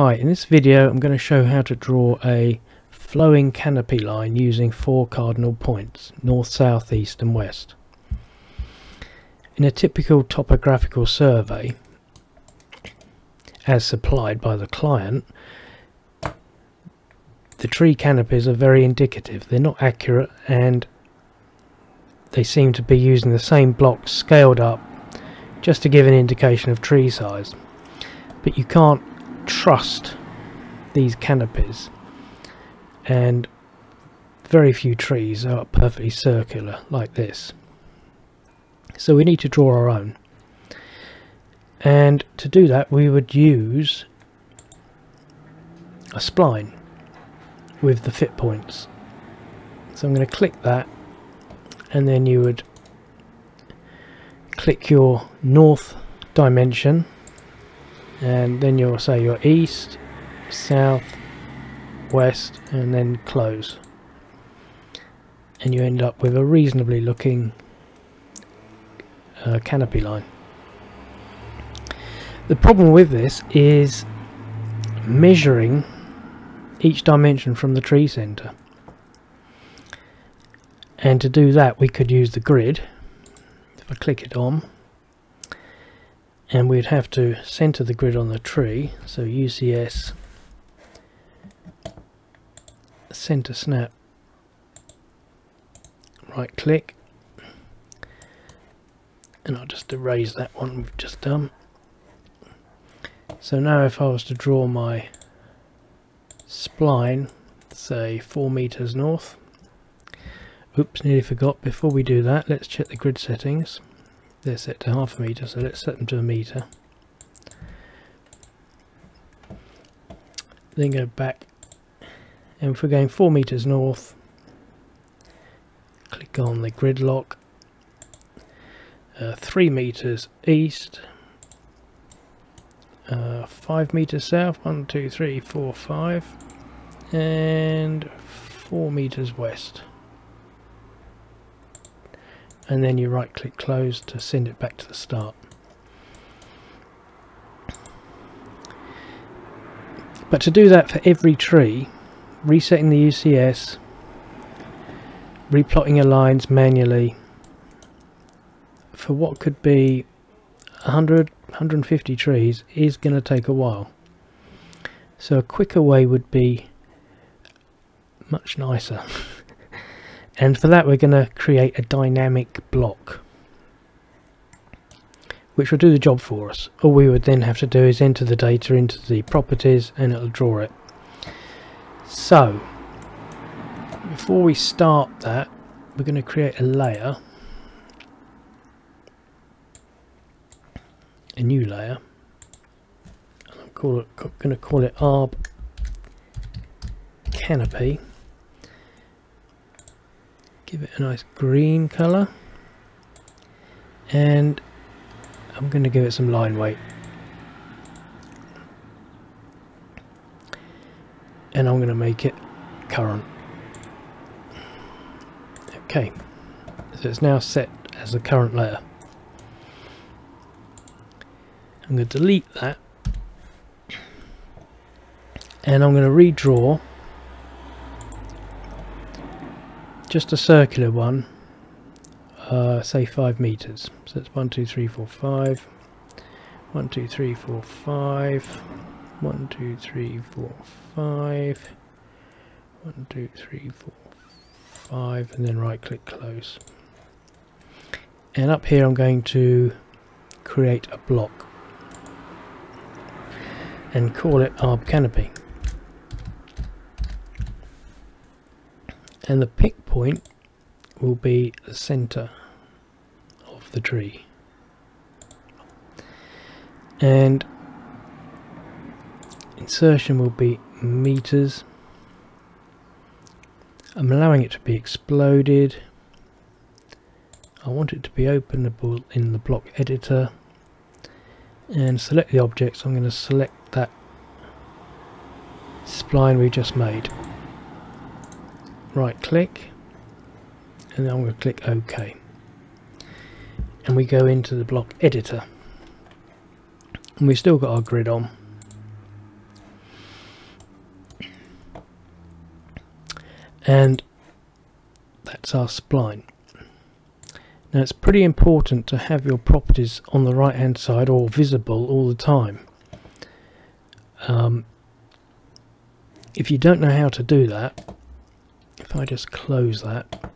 Hi, in this video I'm going to show how to draw a flowing canopy line using four cardinal points, north, south, east and west. In a typical topographical survey, as supplied by the client, the tree canopies are very indicative. They're not accurate and they seem to be using the same blocks scaled up just to give an indication of tree size. But you can't trust these canopies and very few trees are perfectly circular like this. So we need to draw our own. And to do that we would use a spline with the fit points. So I'm going to click that and then you would click your north dimension and then you'll say your east, south, west and then close. And you end up with a reasonably looking uh, canopy line. The problem with this is measuring each dimension from the tree centre and to do that we could use the grid. If I click it on and we'd have to center the grid on the tree so UCS center snap right click and I'll just erase that one we've just done. So now if I was to draw my spline say 4 meters north oops nearly forgot. Before we do that let's check the grid settings they're set to half a metre so let's set them to a metre then go back and if we're going 4 metres north click on the grid lock uh, 3 metres east uh, 5 metres south 1 2 3 4 5 and 4 metres west and then you right click close to send it back to the start. But to do that for every tree, resetting the UCS, replotting your lines manually for what could be 100, 150 trees is going to take a while. So a quicker way would be much nicer. and for that we're going to create a dynamic block which will do the job for us. All we would then have to do is enter the data into the properties and it'll draw it. So before we start that we're going to create a layer a new layer. I'm going to call it arb canopy give it a nice green colour. And I'm going to give it some line weight. And I'm going to make it current. Okay. So it's now set as the current layer. I'm going to delete that. And I'm going to redraw just a circular one uh, say 5 meters. So it's 1 2 3 4 5 1 2 3 4 5 1 2 3 4 5 1 2 3 4 5 and then right click close. And up here I'm going to create a block and call it arb canopy and the pick point will be the center of the tree. And insertion will be meters. I'm allowing it to be exploded. I want it to be openable in the block editor. And select the object so I'm going to select that spline we just made right click and then I'm going to click OK. And we go into the block editor. And we've still got our grid on. And that's our spline. Now it's pretty important to have your properties on the right hand side or visible all the time. Um, if you don't know how to do that if I just close that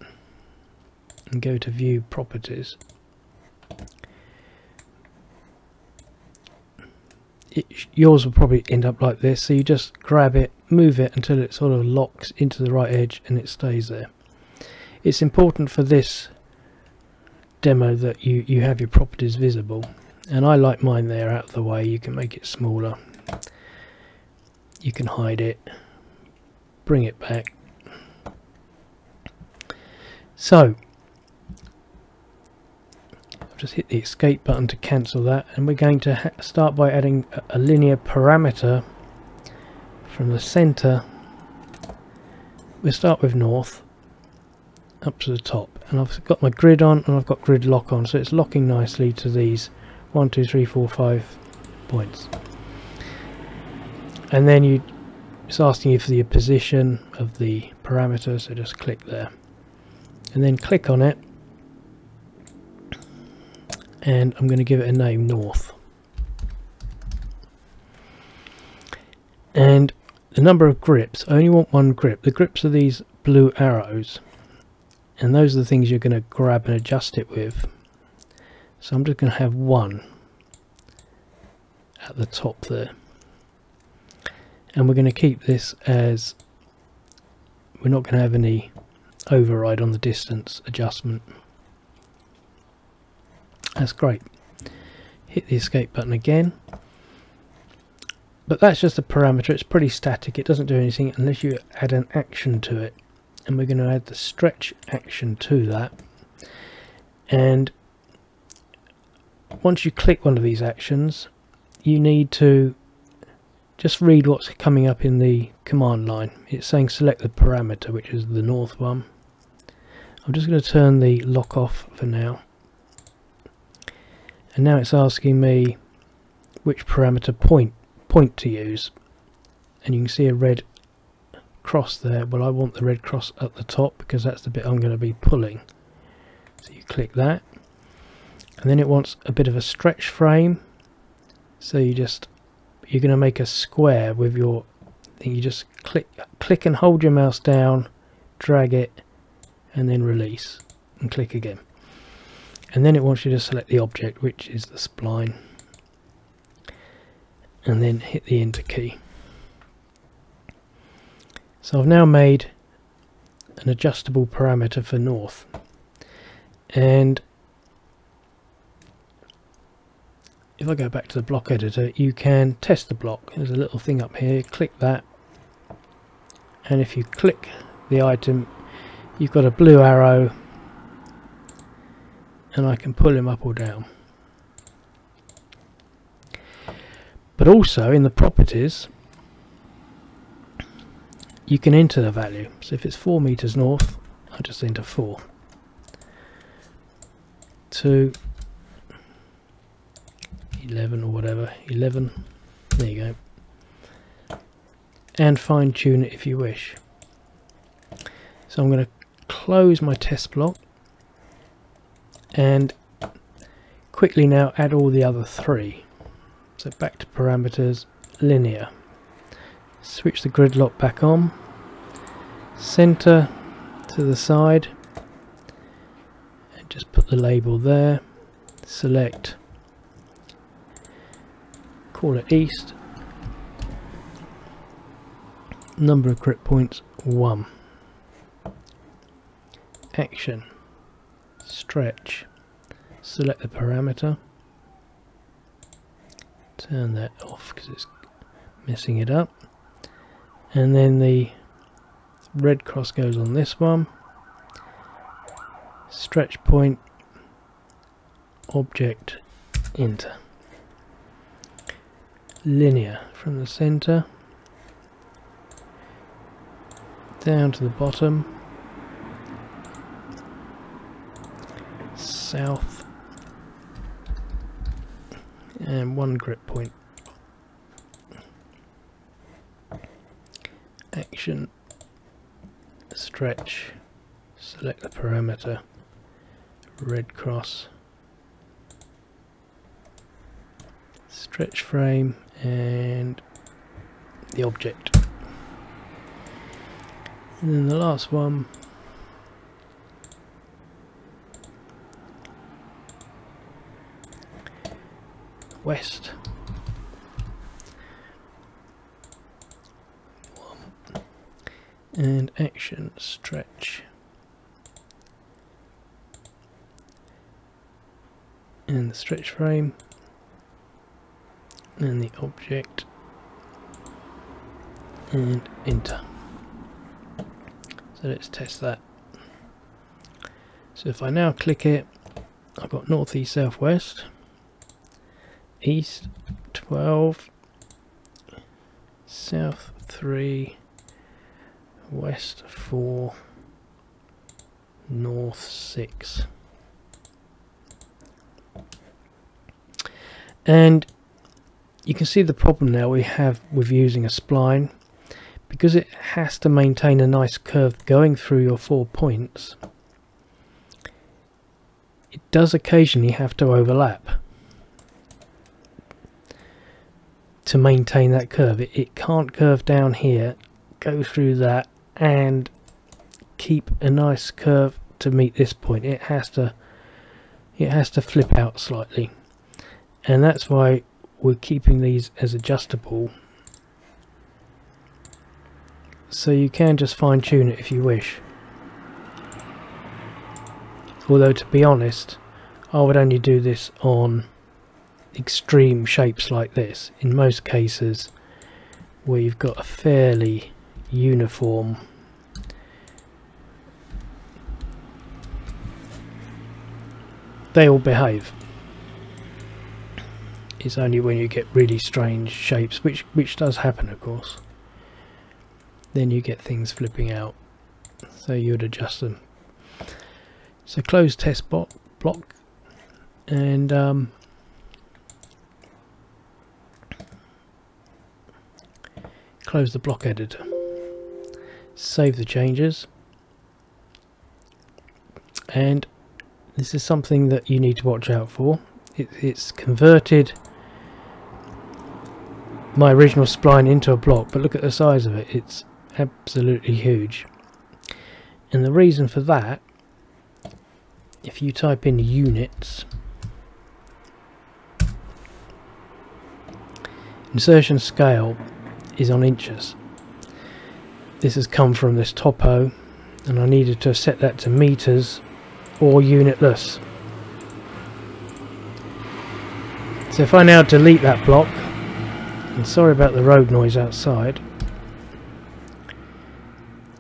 and go to view properties, it, yours will probably end up like this. So you just grab it move it until it sort of locks into the right edge and it stays there. It's important for this demo that you you have your properties visible. And I like mine there out of the way. You can make it smaller. You can hide it. Bring it back so I'll just hit the escape button to cancel that and we're going to start by adding a, a linear parameter from the center. We'll start with north up to the top and I've got my grid on and I've got grid lock on so it's locking nicely to these one two three four five points. And then you it's asking you for the position of the parameter so just click there and then click on it. And I'm going to give it a name north. And the number of grips I only want one grip. The grips are these blue arrows. And those are the things you're going to grab and adjust it with. So I'm just going to have one at the top there. And we're going to keep this as we're not going to have any override on the distance adjustment. That's great. Hit the escape button again. But that's just a parameter. It's pretty static. It doesn't do anything unless you add an action to it. And we're going to add the stretch action to that. And once you click one of these actions you need to just read what's coming up in the command line. It's saying select the parameter which is the north one. I'm just going to turn the lock off for now. And now it's asking me which parameter point point to use. And you can see a red cross there. Well I want the red cross at the top because that's the bit I'm going to be pulling. So you click that. And then it wants a bit of a stretch frame. So you just you're going to make a square with your thing you just click click and hold your mouse down drag it and then release and click again. And then it wants you to select the object which is the spline and then hit the enter key. So I've now made an adjustable parameter for north. And if I go back to the block editor you can test the block there's a little thing up here click that and if you click the item you've got a blue arrow and I can pull him up or down but also in the properties you can enter the value. So if it's 4 meters north, I just enter 4. 2, 11 or whatever, 11, there you go. And fine tune it if you wish. So I'm going to close my test block and quickly now add all the other three. So back to parameters, linear. Switch the grid lock back on center to the side and just put the label there select call it east. Number of grip points 1 action. Stretch. Select the parameter. Turn that off because it's messing it up. And then the red cross goes on this one. Stretch point. Object enter linear from the center down to the bottom south and one grip point. Action stretch select the parameter red cross stretch frame and the object. And then the last one. West. And action stretch. And the stretch frame and the object and enter. So let's test that. So if I now click it I've got northeast southwest east 12 south 3 west 4 north 6 and you can see the problem now we have with using a spline because it has to maintain a nice curve going through your four points it does occasionally have to overlap to maintain that curve. It, it can't curve down here go through that and keep a nice curve to meet this point. It has to it has to flip out slightly. And that's why we're keeping these as adjustable. So you can just fine-tune it if you wish. Although to be honest I would only do this on extreme shapes like this. In most cases where you've got a fairly uniform they all behave it's only when you get really strange shapes which which does happen of course. Then you get things flipping out. So you'd adjust them. So close test block block. And um, close the block editor. Save the changes. And this is something that you need to watch out for. It, it's converted my original spline into a block but look at the size of it. It's absolutely huge. And the reason for that if you type in units insertion scale is on inches. This has come from this topo and I needed to set that to meters or unitless. So if I now delete that block and sorry about the road noise outside.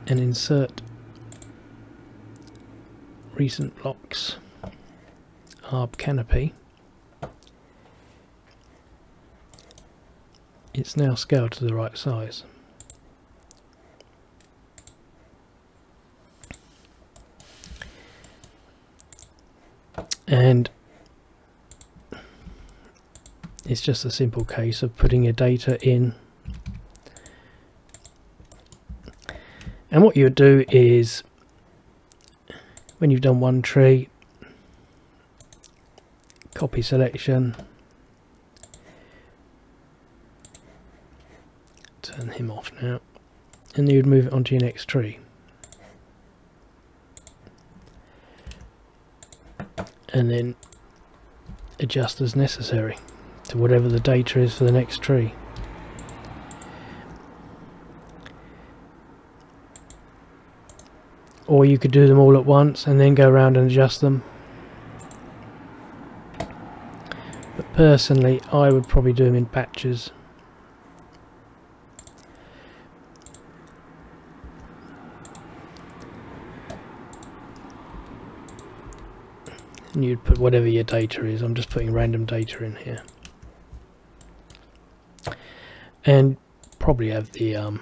And insert recent blocks. Arb canopy. It's now scaled to the right size. And it's just a simple case of putting your data in. And what you would do is when you've done one tree copy selection turn him off now and you would move it onto your next tree. And then adjust as necessary to whatever the data is for the next tree. Or you could do them all at once and then go around and adjust them. But personally, I would probably do them in batches. and you'd put whatever your data is. I'm just putting random data in here and probably have the um,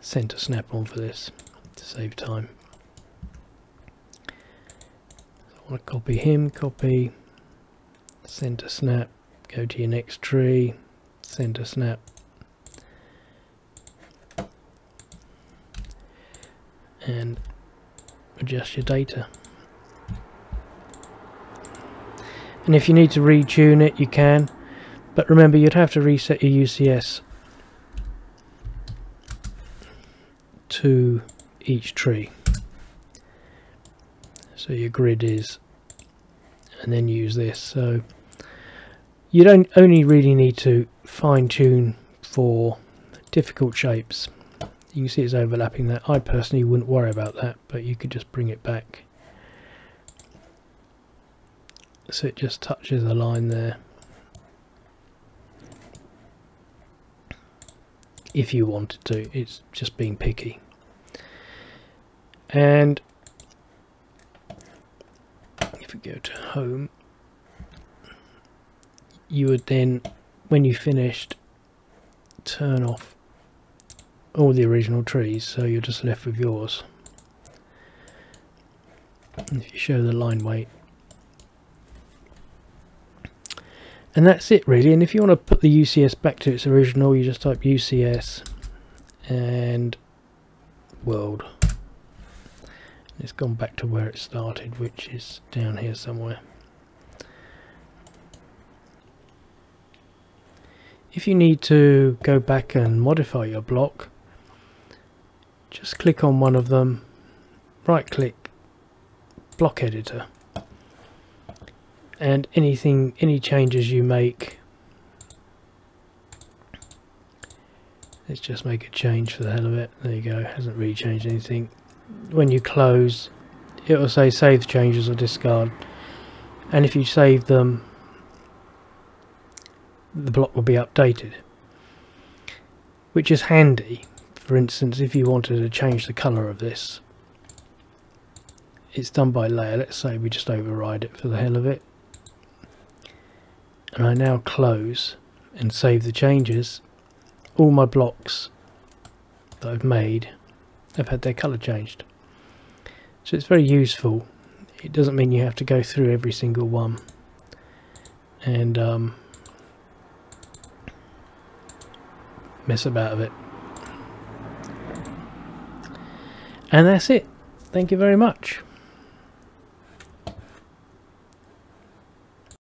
center snap on for this to save time. So I want to copy him, copy center snap, go to your next tree, center snap, and adjust your data. And if you need to retune it, you can. But remember, you'd have to reset your UCS to each tree. So your grid is, and then use this. So you don't only really need to fine tune for difficult shapes. You can see it's overlapping that. I personally wouldn't worry about that, but you could just bring it back so it just touches a line there if you wanted to it's just being picky and if we go to home you would then when you finished turn off all the original trees so you're just left with yours. And if you show the line weight. And that's it really. And if you want to put the UCS back to its original you just type UCS and world it's gone back to where it started which is down here somewhere. If you need to go back and modify your block just click on one of them right click block editor and anything any changes you make let's just make a change for the hell of it. There you go hasn't really changed anything when you close it will say save changes or discard. And if you save them the block will be updated which is handy. For instance if you wanted to change the color of this it's done by layer. Let's say we just override it for the hell of it. And I now close and save the changes. All my blocks that I've made have had their colour changed. So it's very useful. It doesn't mean you have to go through every single one. And um, mess about with it. And that's it. Thank you very much